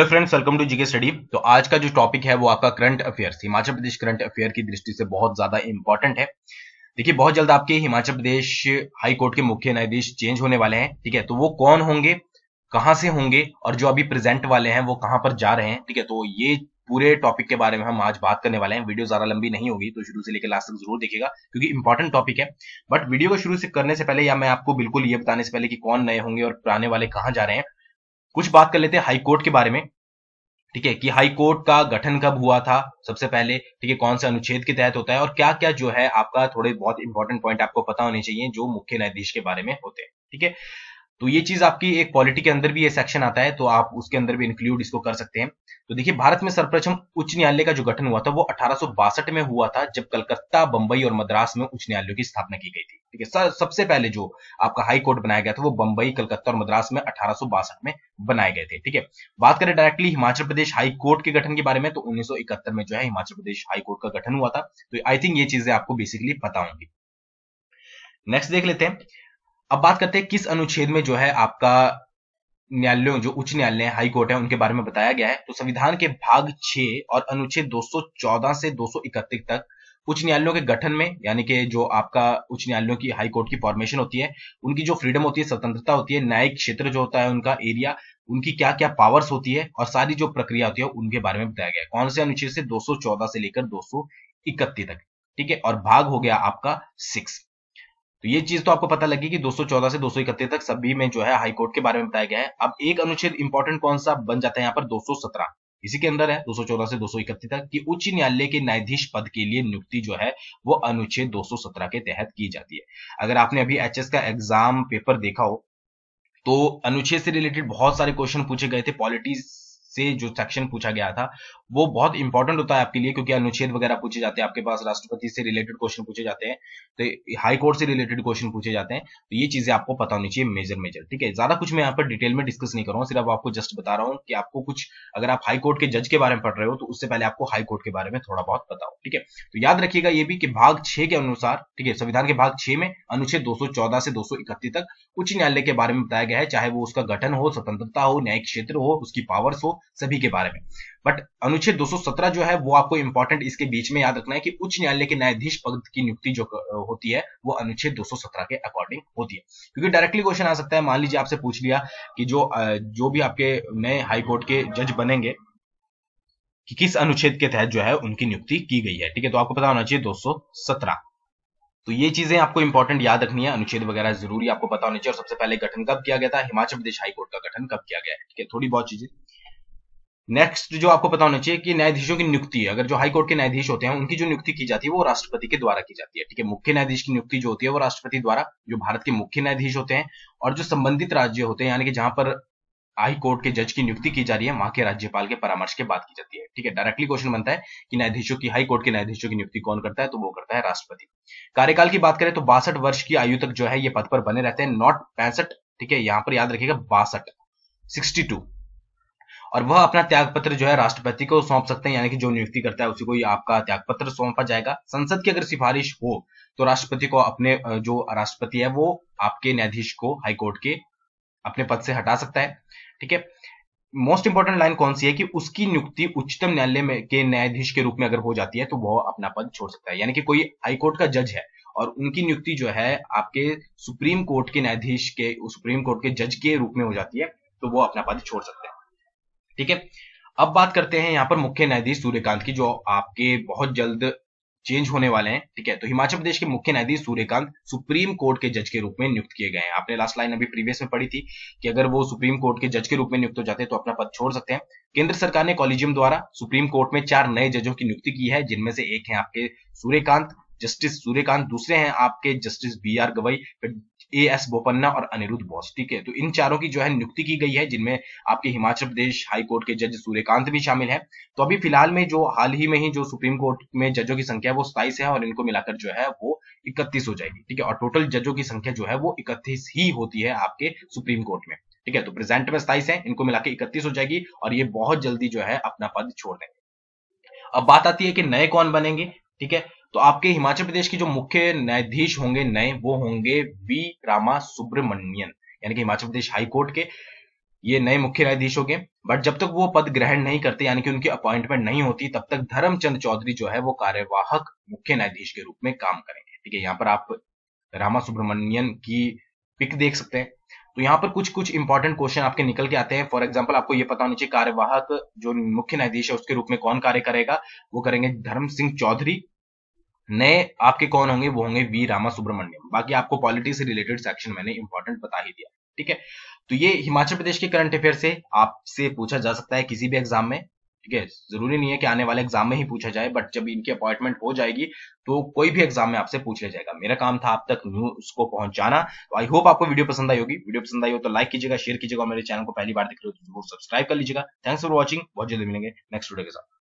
Hello friends welcome to GK study तो आज का जो टॉपिक है वो आपका current affairs Himachal Pradesh current affair की दृष्टि से बहुत ज़्यादा इंपॉर्टेंट है। देखिए, बहुत जल्द आपके हिमाचल प्रदेश हाई कोर्ट के मुख्य न्यायाधीश चेंज होने वाले हैं, ठीक है? तो वो कौन होंगे, कहाँ से होंगे और जो अभी प्रेजेंट वाले हैं वो कहाँ पर जा रहे हैं, ठीक है? तो ये पूरे टॉपिक के बारे में हम आज बात करने वाले हैं। वीडियो ज़्यादा लंबी नहीं होगी तो शुरू से लेकर लास्ट तक ज़रूर देखिएगा, क्योंकि इंपॉर्टेंट टॉपिक है। बट वीडियो को शुरू से करने से पहले या मैं आपको बिल्कुल ये बताने से पहले कि कौन नए होंगे और पुराने वाले कहाँ जा रहे हैं कुछ बात कर लेते हैं हाई कोर्ट के बारे में। ठीक है, कि हाई कोर्ट का गठन कब हुआ था सबसे पहले, ठीक है, कौन से अनुच्छेद के तहत होता है और क्या क्या जो है आपका थोड़े बहुत इंपॉर्टेंट पॉइंट आपको पता होने चाहिए, जो मुख्य न्यायाधीश के बारे में होते हैं। ठीक है तो ये चीज़ आपकी एक पॉलिटी के अंदर भी ये सेक्शन आता है तो आप उसके अंदर भी इंक्लूड इसको कर सकते हैं। तो देखिए, भारत में सर्वप्रथम उच्च न्यायालय का जो गठन हुआ था, वो अठारह सौ बासठ में हुआ था, जब कलकत्ता, बंबई और मद्रास में उच्च न्यायालयों की स्थापना की गई थी। ठीक है सबसे पहले जो आपका हाई कोर्ट बनाया गया था, वो बंबई, कलकत्ता और मद्रास में अठारह सौ बासठ में बनाए गए थे। ठीक है, बात करें directly Himachal Pradesh High Court के गठन के बारे में तो उन्नीस सौ इकहत्तर में जो है हिमाचल प्रदेश हाई कोर्ट का गठन हुआ था। तो आई थिंक ये चीज़ें आपको बेसिकली पता होंगी। नेक्स्ट देख लेते हैं। अब बात करते हैं किस अनुच्छेद में जो है आपका न्यायालयों, जो उच्च न्यायालय, हाई कोर्ट है, उनके बारे में बताया गया है। तो संविधान के भाग 6 और अनुच्छेद 214 से 231 तक उच्च न्यायालयों के गठन में, यानी कि जो आपका उच्च न्यायालयों की हाई कोर्ट की फॉर्मेशन होती है, उनकी जो फ्रीडम होती है, स्वतंत्रता होती है, न्यायिक क्षेत्र जो होता है, उनका एरिया उनकी क्या क्या पावर्स होती है और सारी जो प्रक्रिया होती है, उनके बारे में बताया गया कौन से अनुच्छेद से 214 से लेकर 231 तक? ठीक है, और भाग हो गया आपका सिक्स तो ये चीज़ तो आपको पता लगी कि 214 से 231 तक सभी में जो है हाईकोर्ट के बारे में बताया गया है। अब एक अनुच्छेद इंपॉर्टेंट कौन सा बन जाता है यहाँ पर? 217 इसी के अंदर है 214 से 231 तक कि उच्च न्यायालय के न्यायाधीश पद के लिए नियुक्ति जो है वो अनुच्छेद 217 के तहत की जाती है। अगर आपने अभी एचएस का एग्ज़ाम पेपर देखा हो तो अनुच्छेद से रिलेटेड बहुत सारे क्वेश्चन पूछे गए थे पॉलिटिक्स से जो सेक्शन पूछा गया था, वो बहुत इंपॉर्टेंट होता है आपके लिए, क्योंकि अनुच्छेद वगैरह पूछे जाते हैं, आपके पास राष्ट्रपति से रिलेटेड क्वेश्चन पूछे जाते हैं तो हाई कोर्ट से रिलेटेड क्वेश्चन पूछे जाते हैं तो ये चीज़ें आपको पता होनी चाहिए मेजर मेजर ठीक है? ज़्यादा कुछ मैं यहाँ पर डिटेल में डिस्कस नहीं कर रहा हूँ, सिर्फ़ आपको जस्ट बता रहा हूँ कि आपको कुछ, अगर आप हाई कोर्ट के जज के बारे में पढ़ रहे हो तो उससे पहले आपको हाई कोर्ट के बारे में थोड़ा बहुत पता हो ठीक है? तो याद रखिएगा ये भी कि भाग छह के अनुसार, ठीक है, संविधान के भाग छह में अनुच्छेद दो सौ चौदह से दो सौ इकतीस तक उच्च न्यायालय के बारे में बताया गया है, चाहे वो उसका गठन हो, स्वतंत्रता हो, न्यायिक क्षेत्र हो, उसकी पावर्स हो सभी के बारे में। बट अनुच्छेद 217 जो है, वो आपको इंपॉर्टेंट इसके बीच में याद रखना है कि उच्च न्यायालय के न्यायाधीश पद की नियुक्ति जो होती है, वो अनुच्छेद 217 के अकॉर्डिंग होती है। क्योंकि डायरेक्टली क्वेश्चन आ सकता है। मान लीजिए आपसे पूछ लिया कि जो जो भी आपके नए हाईकोर्ट के जज बनेंगे, कि किस अनुच्छेद के तहत जो है उनकी नियुक्ति की गई है, ठीक है? तो आपको पता होना चाहिए दो सौ सत्रह। तो ये चीज़ें आपको इंपॉर्टेंट याद रखनी है। अनुच्छेद वगैरह ज़रूरी आपको पता होना चाहिए। और सबसे पहले गठन कब किया गया था? हिमाचल प्रदेश हाईकोर्ट का गठन कब किया गया है? ठीक है, थोड़ी बहुत चीज़ें। नेक्स्ट जो आपको पता होना चाहिए कि न्यायाधीशों की नियुक्ति अगर जो हाईकोर्ट के न्यायाधीश होते हैं, उनकी जो नियुक्ति की जाती है, वो राष्ट्रपति के द्वारा की जाती है, ठीक है? मुख्य न्यायाधीश की नियुक्ति जो होती है, वो राष्ट्रपति द्वारा, जो भारत के मुख्य न्यायाधीश होते हैं और जो संबंधित राज्य होते हैं, यानी कि जहाँ पर हाई कोर्ट के जज की नियुक्ति की जा रही है, वहाँ के राज्यपाल के परामर्श के बाद की जाती है, ठीक है? डायरेक्टली क्वेश्चन बनता है कि न्यायाधीशों की, हाई कोर्ट के न्यायाधीशों की नियुक्ति कौन करता है तो वो करता है राष्ट्रपति। कार्यकाल की बात करें तो बासठ वर्ष की आयु तक जो है, ये पद पर बने रहते हैं, नॉट पैंसठ, ठीक है? यहाँ पर याद रखिएगा बासठ, सिक्सटी टू। और वह अपना त्याग पत्र जो है राष्ट्रपति को सौंप सकते हैं, यानी कि जो नियुक्ति करता है, उसी को आपका त्याग पत्र सौंपा जाएगा। संसद की अगर सिफारिश हो तो राष्ट्रपति को अपने जो राष्ट्रपति है, वो आपके न्यायाधीश को हाईकोर्ट के अपने पद से हटा सकता है। ठीक है? मोस्ट इंपॉर्टेंट लाइन कौन सी है कि उसकी नियुक्ति उच्चतम न्यायालय में, के न्यायाधीश के रूप में अगर हो जाती है तो वह अपना पद छोड़ सकता है। यानी कि कोई हाईकोर्ट का जज है, और उनकी नियुक्ति जो है, आपके सुप्रीम कोर्ट के न्यायाधीश के, सुप्रीम कोर्ट के जज के रूप में हो जाती है तो वो अपना पद छोड़ सकते हैं। ठीक है? अब बात करते हैं यहाँ पर मुख्य न्यायाधीश सूर्यकांत की, जो आपके बहुत जल्द चेंज होने वाले हैं, ठीक है? तो हिमाचल प्रदेश के मुख्य न्यायाधीश सूर्यकांत सुप्रीम कोर्ट के जज के रूप में नियुक्त किए गए हैं। आपने लास्ट लाइन अभी प्रीवियस में पढ़ी थी कि अगर वो सुप्रीम कोर्ट के जज के रूप में नियुक्त हो जाते हैं तो अपना पद छोड़ सकते हैं। केंद्र सरकार ने कॉलेजियम द्वारा सुप्रीम कोर्ट में चार नए जजों की नियुक्ति की है, जिनमें से एक है आपके सूर्यकांत, जस्टिस सूर्यकांत, दूसरे हैं आपके justice B R Gavai A S Bopanna और अनिरुद्ध बोस, ठीक है? तो इन चारों की जो है नियुक्ति की गई है, जिनमें आपके हिमाचल प्रदेश हाई कोर्ट के जज सूर्यकांत भी शामिल है। तो अभी फ़िलहाल में जो, हाल ही में ही जो सुप्रीम कोर्ट में जजों की संख्या वो सताइस है और इनको मिलाकर जो है वो इकतीस हो जाएगी, ठीक है? और टोटल जजों की संख्या जो है वो इकतीस ही होती है आपके सुप्रीम कोर्ट में, ठीक है? तो प्रेजेंट में सताइस है, इनको मिलाकर इकतीस हो जाएगी और ये बहुत जल्दी जो है अपना पद छोड़ देंगे। अब बात आती है कि नए कौन बनेंगे, ठीक है? तो आपके हिमाचल प्रदेश के जो मुख्य न्यायाधीश होंगे, नए वो होंगे वी रामा सुब्रमण्यन यानी कि हिमाचल प्रदेश हाई कोर्ट के ये नए मुख्य न्यायाधीश होंगे बट जब तक वो पद ग्रहण नहीं करते, यानी कि उनकी अपॉइंटमेंट नहीं होती, तब तक धर्मचंद चौधरी जो है वो कार्यवाहक मुख्य न्यायाधीश के रूप में काम करेंगे। ठीक है, यहाँ पर आप रामा सुब्रमण्यन की पिक देख सकते हैं। तो यहाँ पर कुछ कुछ इंपॉर्टेंट क्वेश्चन आपके निकल के आते हैं। फॉर एग्ज़ाम्पल आपको ये पता होना चाहिए, कार्यवाहक जो मुख्य न्यायाधीश है, उसके रूप में कौन कार्य करेगा? वो करेंगे धर्म सिंह चौधरी नए आपके कौन होंगे? वो होंगे वी रामा सुब्रमण्यम बाकी आपको पॉलिटिक्स से रिलेटेड सेक्शन मैंने इंपॉर्टेंट बता ही दिया, ठीक है? तो ये हिमाचल प्रदेश के करंट अफेयर से आपसे पूछा जा सकता है किसी भी एग्ज़ाम में, ठीक है? ज़रूरी नहीं है कि आने वाले एग्ज़ाम में ही पूछा जाए बट जब इनकी अपॉइंटमेंट हो जाएगी तो कोई भी एग्ज़ाम में आपसे पूछ लिया जाएगा। मेरा काम था आप तक न्यूज़ को पहुंचाना। तो आई होप आपको वीडियो पसंद आई होगी। वीडियो पसंद आई हो तो लाइक कीजिएगा शेयर कीजिएगा मेरे चैनल को पहली बार देख रहे हो तो सब्सक्राइब कर लीजिएगा। थैंक्स फॉर वॉचिंग बहुत जल्दी मिलेंगे नेक्स्ट वीडियो के साथ।